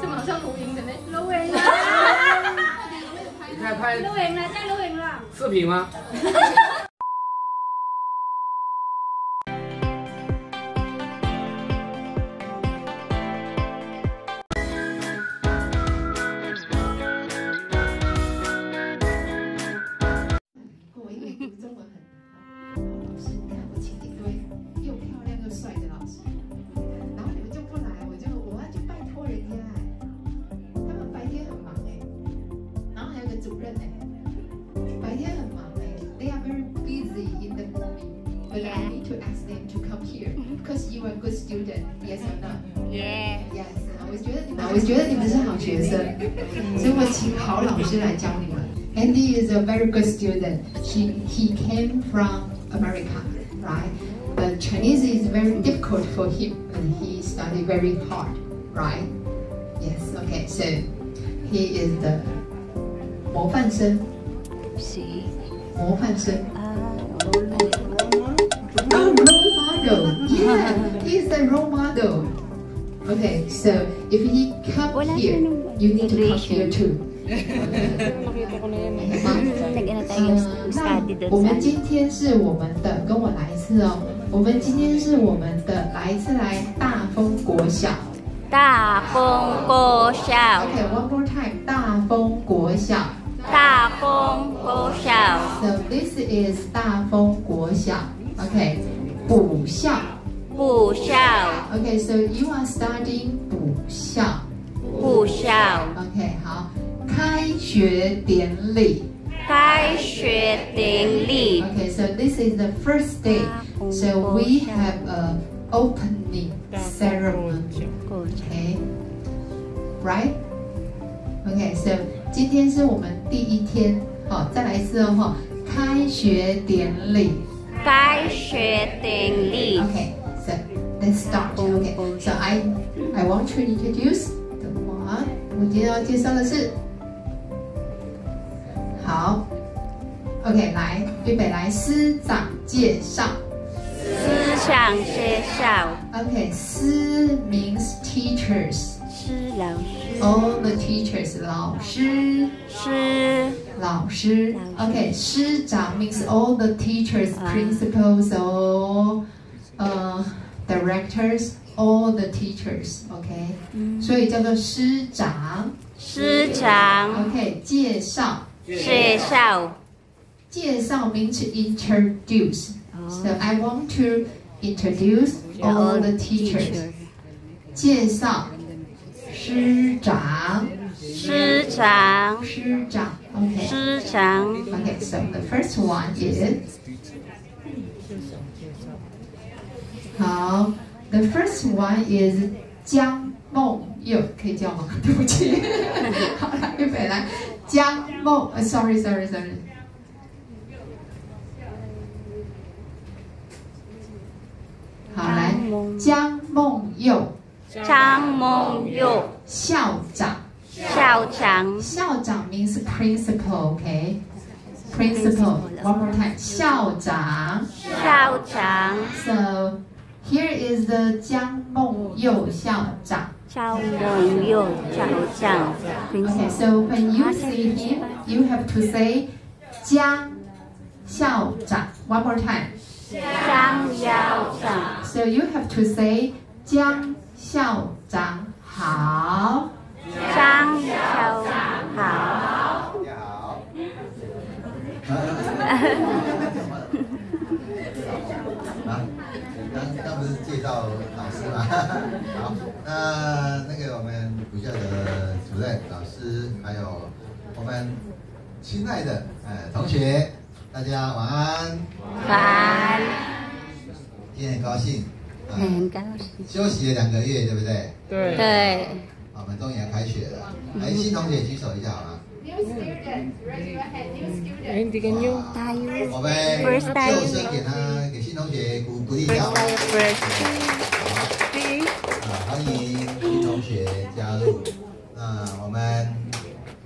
这么好像录音的呢？录影啊！你在拍录影了，在录影了！视频吗？然后还有个主任哎，白天很忙哎，they are very busy in the morning, but I need to ask them to come here because you are a good student, yes or no? Yeah. Yes，我觉得你们，我觉得你们是好学生，所以我请好老师来教你们。Andy is a very good student. He he came from America, right? But Chinese is very difficult for him, and he studied very hard, right? Yes. Okay. So he is the 模范生.模范生。Uh, Oh, role model. Yeah, he's the role model. Okay, so if he come here, you need to come here too. Uh, study 那我们今天是我们的，跟我来一次哦。我们今天是我们的，来一次来大丰国小。大丰国小，Okay, one more time，大丰国小。大丰国小， So this is 大丰国小。Okay，补校。补校， Okay, so you are studying 补校。补校， OK，好，开学典礼。开学典礼， Okay, so this is the first day. So we have a opening ceremony. Okay, right? Okay, so 今天是我们第一天。好，再来一次哦。哈，开学典礼。开学典礼，Okay, so let's start. Okay, so I I want to introduce the one. 我今天要介绍的是，好，OK，来，预备来，师长介绍。思想介绍，OK，师 means teachers. 施老师， All the teachers，老师，师老师。OK，师长 means all the teachers, 啊 principals, all, 呃、directors, all the teachers. OK，、所以叫做师长。师长 OK，介绍，介绍，介绍 means to introduce. So I want to introduce all the teachers. 介绍， 师长，师长，师长。OK。师长，Okay, so the first one is 好，the first one is 江梦佑，可以叫吗？对不起，好来，预备来，江梦，呃，sorry sorry sorry，好来，江梦佑张梦佑，校长，校长，校长 means principal，OK？Principal, one more time，校长。校长，So here is the 江梦佑校长。张梦佑校长，Okay, so when you see him, you have to say 江校长. One more time. 张校长，So you have to say 江校长好。张校长好，大家好。啊，刚刚不是介绍老师吗？好，那那个我们补校的主任老师，还有我们亲爱的呃同学，大家晚安。晚安，今天很高兴，休息了两个月，对不对？对。对，我们终于要开学了。来，新同学举手一下好吗？New student, raise your hand. New student. Hindi ganyo. 哇 tayo 我们 First time 就先给他给新同学鼓鼓励一下好吗。first 好，啊，欢迎新同学加入。那我们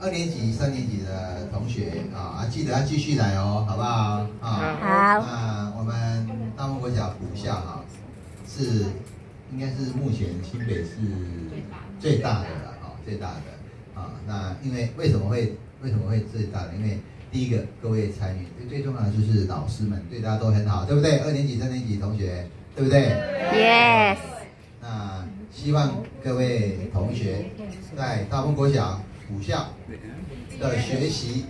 二年级、三年级的同学啊，啊记得要继续来哦，好不好？啊，好，那我们大梦国小补校哈，是应该是目前新北市最大的了，啊，最大的啊。那因为为什么会为什么会最大的？因为第一个各位参与，最最重要的就是老师们对大家都很好，对不对？二年级、三年级同学，对不对？Yes. 那希望各位同学在大丰国小母校的学习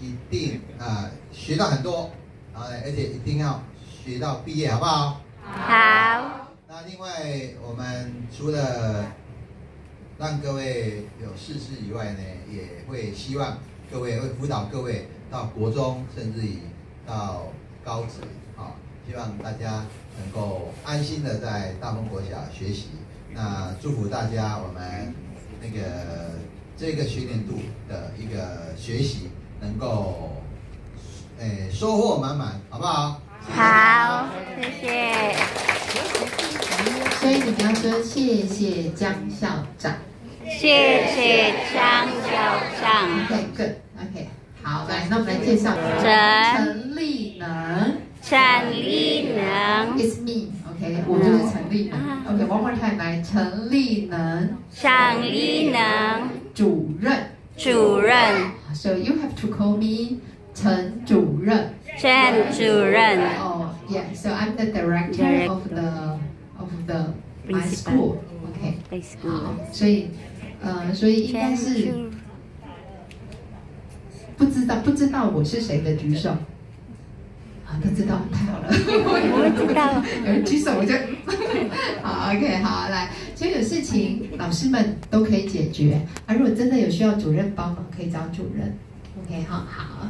一定啊、学到很多啊，而且一定要学到毕业，好不好？好，那另外，我们除了让各位有试试以外呢，也会希望各位会辅导各位到国中，甚至于到高职，啊，希望大家能够安心的在大丰国小学习。那祝福大家，我们那个这个学年度的一个学习能够，诶、收获满满，好不好？好，谢谢。所以你们要说谢谢江校长。谢谢江校长。OK，good，OK，、好，来，那我们来介绍陈陈立能陈立能，，It's me，OK，、我就是陈立能。OK，one、more time，来，陈立能陈立能主任。主任，So you have to call me 陈主任。陈主任，哦、yeah，so I'm the director of the of the my school。OK，在好 school，，所以呃，所以应该是不知道不知道我是谁的举手。啊，都知道，太好了。我知道，有人举手我就 好，OK，好，来，所以有事情老师们都可以解决，啊，如果真的有需要主任帮忙，可以找主任，OK，好，好，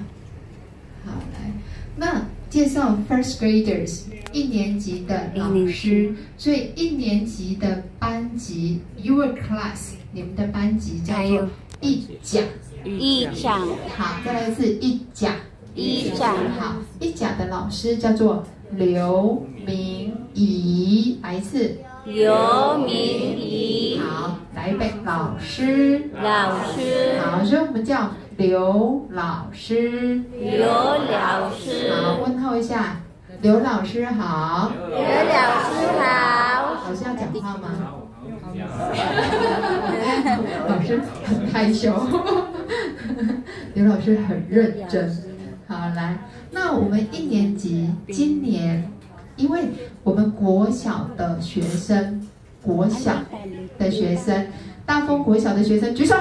好，来，那介绍 first graders 一年级的老师，所以一年级的班级 your class 你们的班级叫做一甲，一甲。好，再来一次一甲。一甲。好，一甲的老师叫做刘明仪，来一次。刘明仪。好，来一遍，老师。老师，好，所以我们叫刘老师。刘老师，好，问候一下，刘老师好。刘老师好，老师要讲话吗？老师很害羞，刘老师很认真。好，来，那我们一年级今年，因为我们国小的学生，国小的学生，大丰国小的学生举手。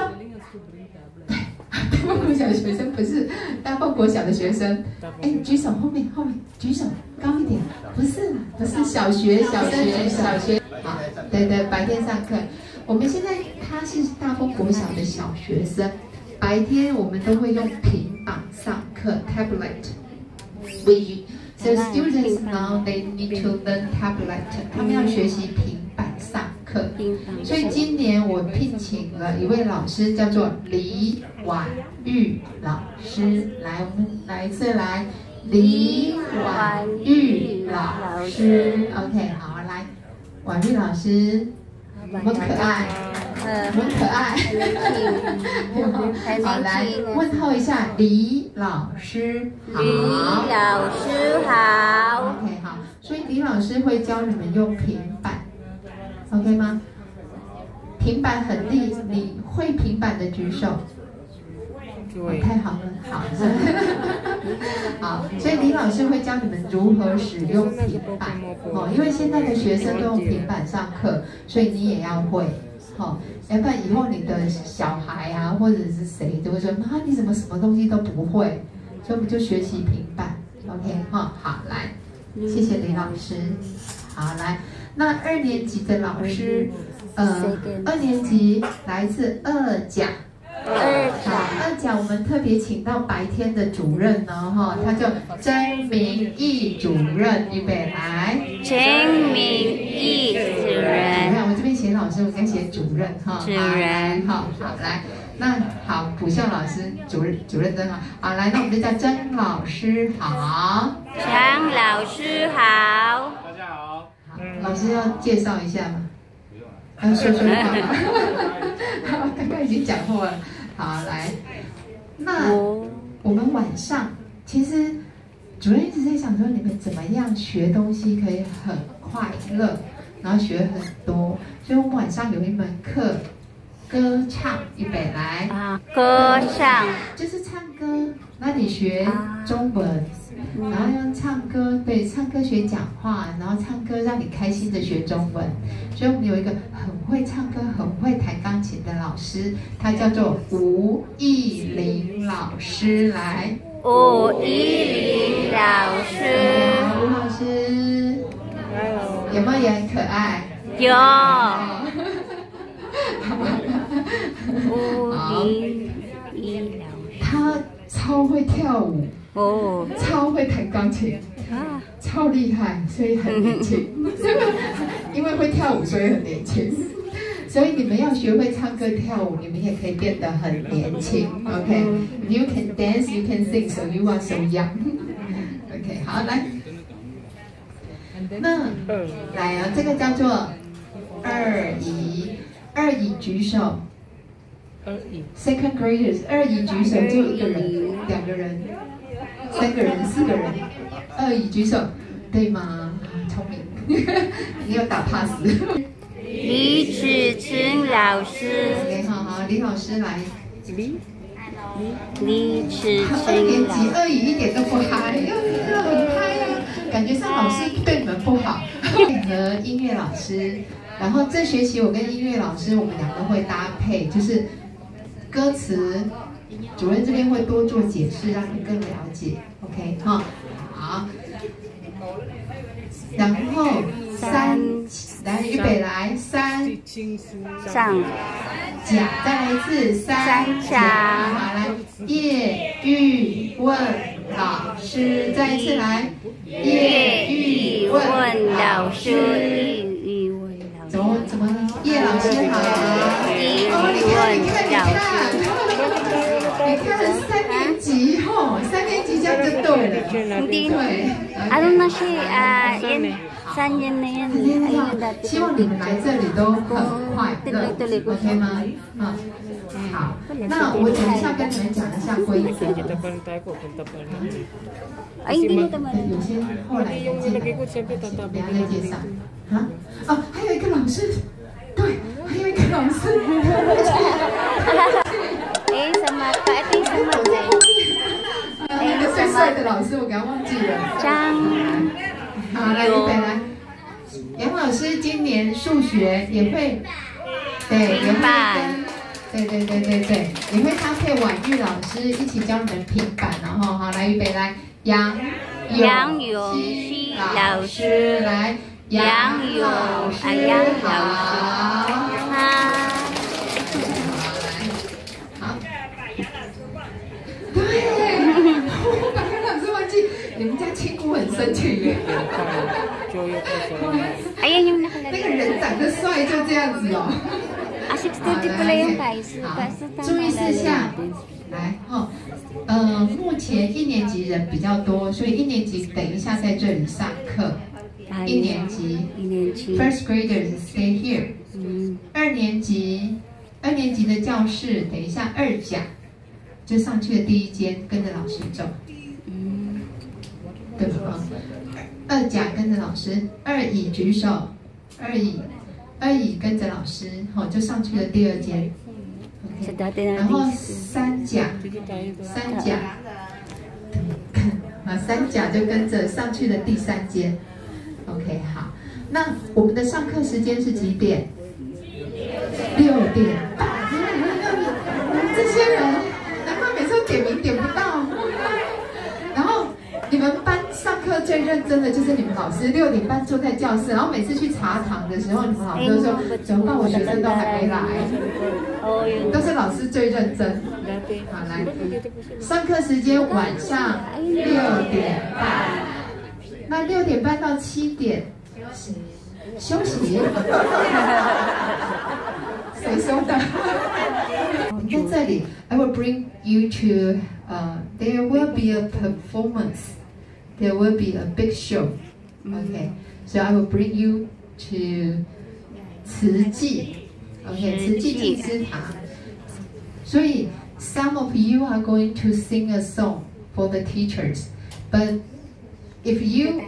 对，大丰国小的学生不是大丰国小的学生，哎，举手后面后面举手高一点，不是啦，不是小学小学小学，好，对对，白天上课，我们现在他是大丰国小的小学生，白天我们都会用平板上课，tablet。We so students now they need to learn tablet，他们要学习平课。所以今年我聘请了一位老师，叫做李婉玉老师，来，我们来一次来，李婉玉老师，OK，好，来，婉玉老师，我们可爱，我们可爱。好，来问候一下李老师，好。李老师好，OK，好，所以李老师会教你们用平板，OK 吗？平板很厉，你会平板的举手。哦太好了，好，好，所以李老师会教你们如何使用平板哦，因为现在的学生都用平板上课，所以你也要会，哦、要不然以后你的小孩啊或者是谁都会说，妈你怎么什么东西都不会，所以我们就学习平板，OK 哈、好来，谢谢李老师，好来，那二年级的老师，呃，二年级来自二甲。二甲，二甲我们特别请到白天的主任呢，哈，他叫曾明义主任，预备来。曾明义主主任，任，我这边写老师，我应该写主任哈。主任好，好来，那好，普校老师，主任，主任真好。好来，那我们就叫曾老师好。曾老师好，老师要介绍一下吗？要说说话吗？刚刚已经讲过了。好，来，那。我我们晚上其实主任一直在想说，你们怎么样学东西可以很快乐。然后学很多，所以我们晚上有一门课，歌唱，预备来，啊，歌唱，就是唱歌。那你学中文，然后用唱歌，对，唱歌学讲话，然后唱歌让你开心的学中文。所以我们有一个很会唱歌、很会弹钢琴的老师，他叫做吴艺林老师。来，吴艺林老师，吴老师有没有也很可爱？有 好 吴依林老师，他超会跳舞，哦超会弹钢琴。啊，超厉害，所以很年轻。因为会跳舞，所以很年轻。所以你们要学会唱歌跳舞，你们也可以变得很年轻。OK，you、can dance, you can sing, so you are so young. OK，好，来，那来啊，这个叫做二姨，二姨举手。Second graders，二姨举手就一个人、两个人、三个人、四个人。二乙举手，对吗？聪明，你有打 pass。李子清老师，OK，好好，李老师来。李子二年级，师，二乙一点都不嗨，要要很嗨啊！感觉上老师对你们不好。和音乐老师，然后这学期我跟音乐老师我们两个会搭配，就是歌词，主任这边会多做解释，让你更了解。OK，哈，好。然后三，来预备来三。上甲，再来一次，三三甲好来，叶玉问老师，再一次来，叶玉问老师，叶老师，怎么怎么了？叶老师好。哦，你看你看你看，三年级吼，三年级这样就对了。对。Ano na siya, ah, yan, saan yan na yan? 很厉 Ayun 害 dati 希望你们来这里都很快乐，OK 吗？啊，好，那我等一下跟你们讲一下规则。Ay, hindi na 对 naman. 有些后来才进来，等下再介绍。啊，哦，还有一个老师，对，还有一个老师，Eh, yung sama 我在后面。呃，那个帅帅的老师，我给他忘记了。Chang. 好，来，预备来。杨老师今年数学也会，对，也会跟，对对对对对，也会搭配婉玉老师一起教你们平板，然后好，来预备来，杨杨永熙老师来，杨永老师你们家亲姑很深情耶。Ayan yung 那个人长得帅就这样子哦。Ah, 6.30 pala yung guys. 好注意事项来哈，呃，目前一年级人比较多，所以一年级等一下在这里上课。一年级一年级。，first graders stay here。嗯二年级，二年级的教室，等一下二甲就上去的第一间，跟着老师走，嗯对吧？二甲跟着老师，二乙举手，二乙，二乙跟着老师，好，就上去了第二间。然后.三甲，三甲，啊，三甲就跟着上去了第三间。OK，好，那我们的上课时间是几点？六点半。你 们这些人，难怪每次都点名点不到。然后你们班上课最认真的就是你们老师，六点半坐在教室，然后每次去查堂的时候，你们老师都说怎么办？我学生都还没来。都是老师最认真。好，来，上课时间晚上六点半，那六点半到七点休息。谁说的？在这里，I will bring you to, uh, there will be a performance, there will be a big show. Okay, so I will bring you to 慈济。OK，慈济静思堂。所以，some of you are going to sing a song for the teachers, but if you，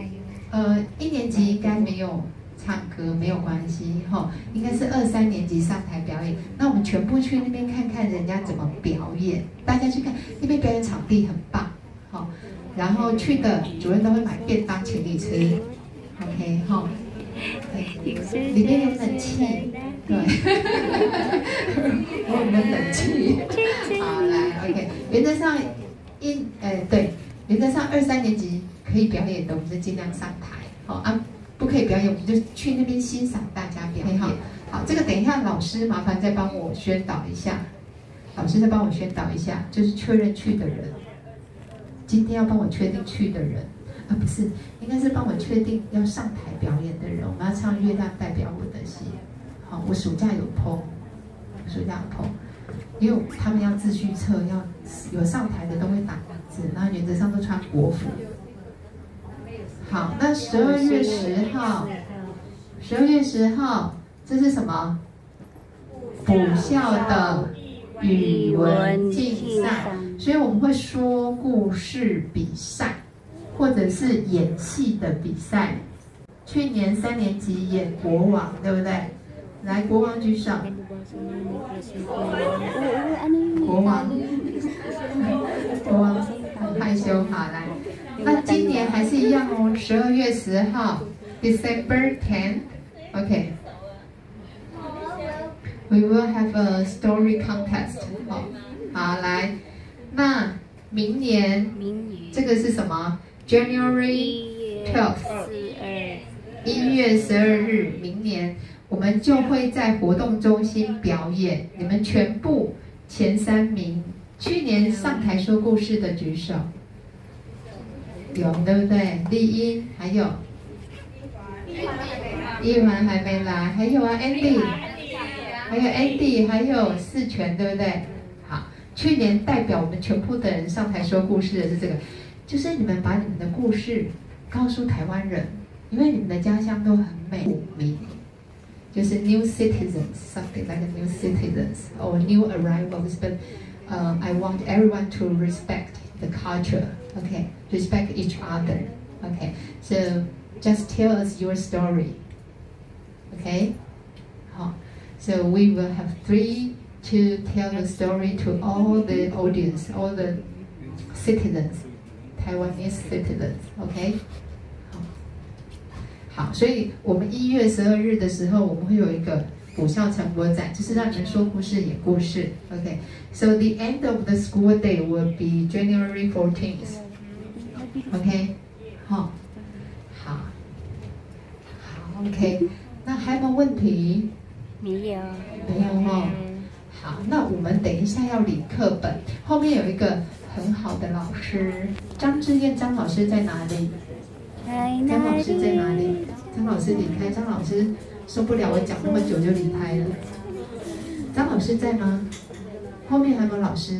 呃，一年级应该没有 唱歌没有关系哈，应该是二三年级上台表演。那我们全部去那边看看人家怎么表演，大家去看那边表演场地很棒，好， 然后去的主任都会买便当请你吃，OK 哈，里面有冷气，对，我们冷气，好来 OK，原则上一呃对，原则上二三年级可以表演的，我们就尽量上台，好啊。不可以表演，我们就去那边欣赏大家表演。好，好，这个等一下老师麻烦再帮我宣导一下，老师再帮我宣导一下，就是确认去的人，今天要帮我确定去的人，啊不是，应该是帮我确定要上台表演的人，我们要唱《月亮代表我的心》。好，我暑假有碰，暑假有碰，因为他们要自序册，要有上台的都会打字，然后原则上都穿国服。好，那十二月十号，十二月十号，这是什么？补校的语文竞赛，所以我们会说故事比赛，或者是演戏的比赛。去年三年级演国王，对不对？来，国王举手。国王，国王很害羞，好来。那今年还是一样哦，十二月十号，December tenth，OK。We will have a story contest。好，好来，那明年，明年这个是什么？January twelfth，一月十二日，明年我们就会在活动中心表演。你们全部前三名，去年上台说故事的举手。有对不对？丽英还有，一环还没来，还有啊，Andy，还有 Andy，还有四全，对不对？好，去年代表我们全部的人上台说故事的是这个，就是你们把你们的故事告诉台湾人，因为你们的家乡都很美，就是 new citizens，something like new citizens or new arrivals，but uh, I want everyone to respect the culture. Okay, respect each other. Okay, so just tell us your story. Okay, so we will have three to tell the story to all the audience, all the citizens, Taiwanese citizens. OK，好，好，所以我们一月十二日的时候，我们会有一个补校成果展，就是让你们说故事、演故事。OK，so the end of the school day will be January 14th. OK，好，好，好，OK，那还有没有问题？没有，没有哈。 好，那我们等一下要领课本，后面有一个很好的老师，张志燕张老师在哪里？张老师在哪里？张老师离开，张老师受不了我讲那么久就离开了。张老师在吗？后面还有没有老师？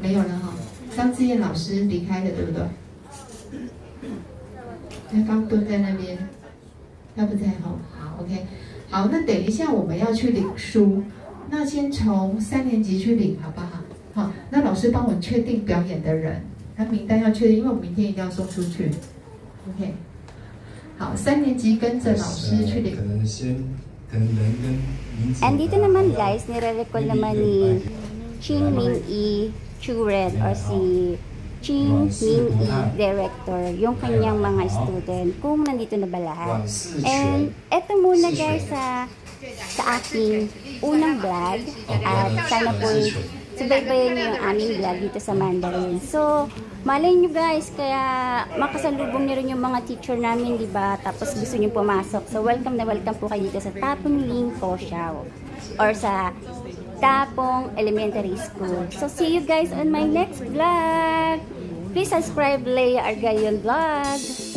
没有了哈。张志燕老师离开了，对不对？他刚蹲在那边，他不在哈。好，OK，好，那等一下我们要去领书，那先从三年级去领，好不好？好，那老师帮我确定表演的人，他名单要确定，因为我明天一定要送出去。OK，好，三年级跟着老师去领。可能先跟人跟名字。And dito naman guys, nire-recall naman ni Ching Min Yi. Chured or si Ching Min E, director, yung kanyang mga student, kung nandito na ba lahat. And eto muna guys sa, sa aking unang vlog at sana po subaybayan niyo yung aming vlog dito sa Mandarin. So, malay nyo guys, kaya makasalubong niyo rin yung mga teacher namin, di ba? Tapos gusto niyo pumasok. So, welcome na welcome po kayo dito sa Tapong Ling Po Siao. Or sa Tapong Elementary School. So, see you guys on my next vlog. Please subscribe Leia Argayon Vlog.